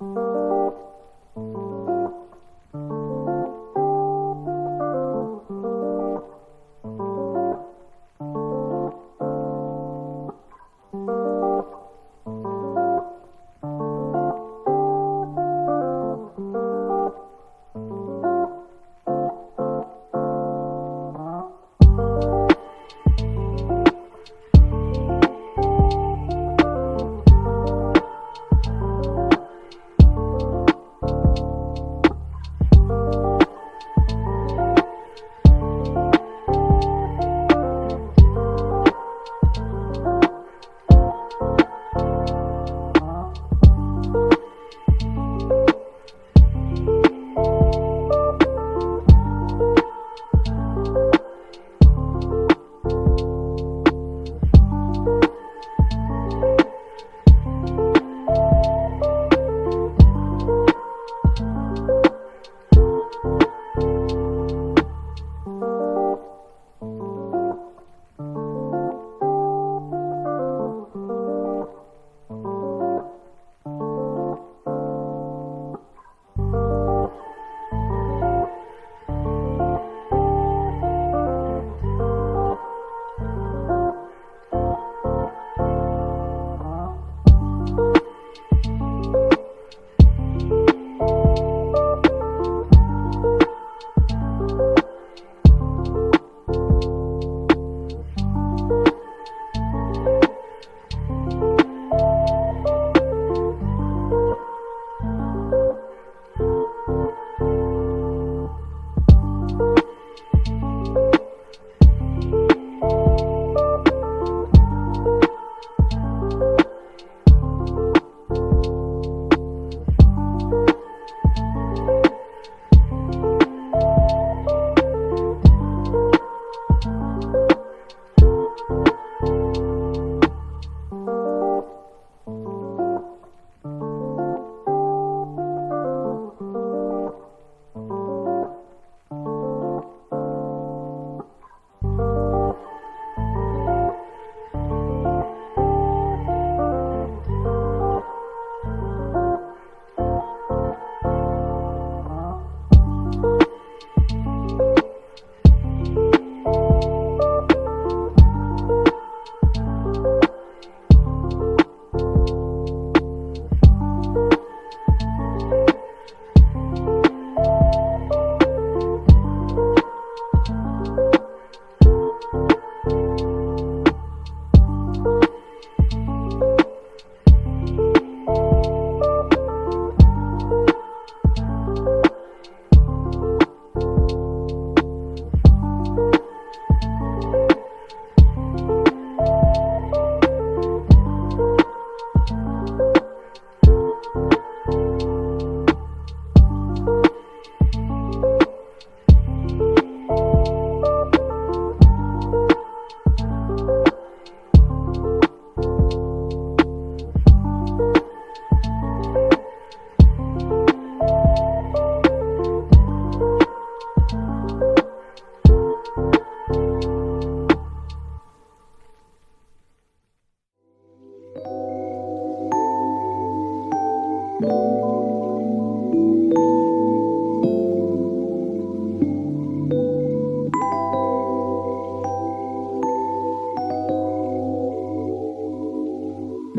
Thank you.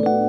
Thank you.